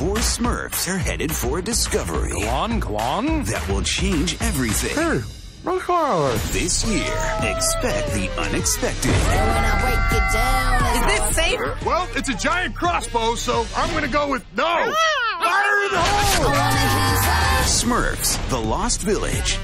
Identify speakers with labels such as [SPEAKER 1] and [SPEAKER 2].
[SPEAKER 1] four Smurfs are headed for a discovery
[SPEAKER 2] Go on, go on.
[SPEAKER 1] that will change everything.
[SPEAKER 2] Hey.
[SPEAKER 1] This year, expect the unexpected.
[SPEAKER 3] Is this safe?
[SPEAKER 2] Well, it's a giant crossbow, so I'm gonna go with no. Ah! Fire in the hole!
[SPEAKER 1] Smurfs, The Lost Village.